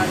あり。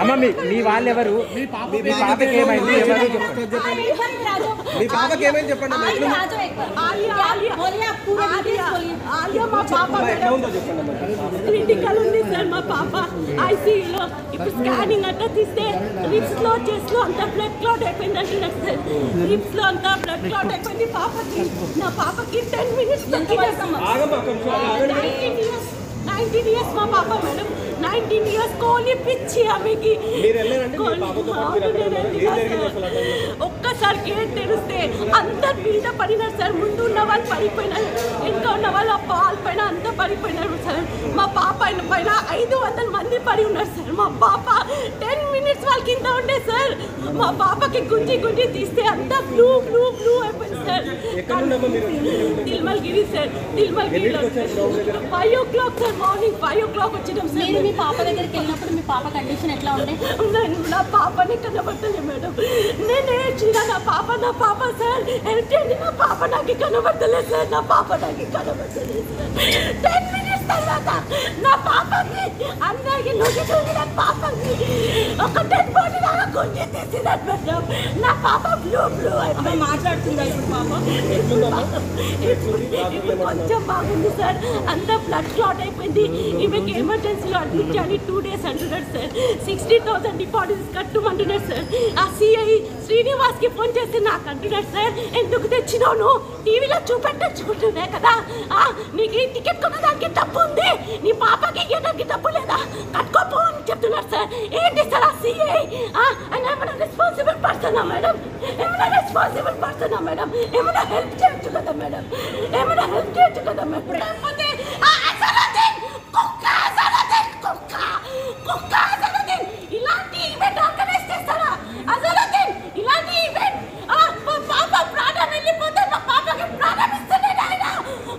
అమ్మ మీ మీ వాళ్ళు ఎవరు మీ పాపకి ఏమైంది? ఎవరు? చెప్పండి. మీ పాపకి ఏమైంది చెప్పండి ఉందో క్రిటికల్ సార్ మా పాప. ఐసీయూలో. ఇప్పుడు స్కానింగ్ అంతా తీస్తే రిప్స్లో చెస్ట్లో అంతా బ్లడ్ క్లాట్ అయిపోయింది అంటున్నారు సార్. రిప్స్లో అంతా బ్లడ్ క్లాట్ అయిపోయింది పాపకి. నా పాపకి ten minutes nineteen years. Nineteen years మా పాప మేడం. నైన్టీన్ ఇయర్స్ కోలి పిచ్చి ఆమెకి టైంలో? ఒక్కసారి గేట్ తెరిస్తే అందరు మీద పడినారు సార్. ముందు ఉన్న వాళ్ళు పడిపోయినారు ఇంకా ఉన్న వాళ్ళు ఆ పాల్ పైన అంతా పడిపోయినారు సార్. మా పాప పైన ఐదు వందల మంది పడి ఉన్నారు సార్. మా పాప టెన్ మినిట్స్ వాళ్ళ కింద ఉండే సార్. మా పాపకి గుంజి గుంజి తీస్తే అంతా బ్లూ బ్లూ బ్లూ అయిపోయింది సార్. మీరు Tirumalgiri sir తిల్మల్గిరిలో five o'clock sir morning five o'clock వచ్చినాం సార్. పాప దగ్గరికి వెళ్ళినప్పుడు మీ పాప కండిషన్ ఎట్లా ఉండే? నేను నా పాపని కనబడతలే మేడం. నేను ఏడ్చిన నా పాప నా పాప సార్. ఏంటండి నా పాప నాకు కనబడతలేదు సార్. నా పాప నాకు కనబడతలేదు సార్. టెన్ మినిట్స్ తర్వాత నా పాపకి అందరికీ నువ్వు చూసి నా పాపకి ఒక డెడ్ బాడీ మేడం నా పాప బ్లూ బ్లూ అయిపోయి మాట్లాడుతుందా ఇప్పుడు పాప? ఇప్పుడు ఇప్పుడు కొంచెం బాగుంది సార్. అంతా బ్లడ్ క్లాట్ అయిపోయింది. ఈమెకి ఎమర్జెన్సీలో అడ్మిట్ చేయాలి టూ డేస్ అంటున్నాడు సార్. సిక్స్టీ థౌసండ్ డిపాజిట్స్ కట్టమంటున్నాడు సార్. ఆ సిఐ శ్రీనివాస్కి ఫోన్ చేస్తే నాకు అంటున్నాడు సార్ ఎందుకు తెచ్చినావు టీవీలో చూపెట్టచ్చుకుంటున్నా కదా. ఆ, నీకు ఈ టికెట్ కొనడానికి డబ్బు ఉంది. నీ పాపకి ఇవ్వడానికి డబ్బు లేదా? కట్టుకోపో చెప్తున్నారు సార్ ఏంటి సార్ ఆ సిఐ అండ్ ఏమైనా రెస్పాన్సిబుల్ పర్సనా మేడం ఏమైనా రెస్పాన్సిబుల్ పర్సనా మేడం ఏమైనా హెల్ప్ చేయొచ్చు కదా మేడం ఏమైనా హెల్ప్ చేయొచ్చు కదా మేడం లేకపోతే కుక్క కుక్క కుక్క ఇలాంటి ఈవెంట్ ఆర్గనైజ్ చేస్తారా? అసలు ఇలాంటి ఈవెంట్ పాప ప్రాణం వెళ్ళిపోతే మా పాపకి ప్రాణం ఇస్తున్నాడు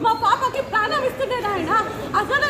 మా పాపకి ప్రాణం ఇస్తున్నాడు అసలు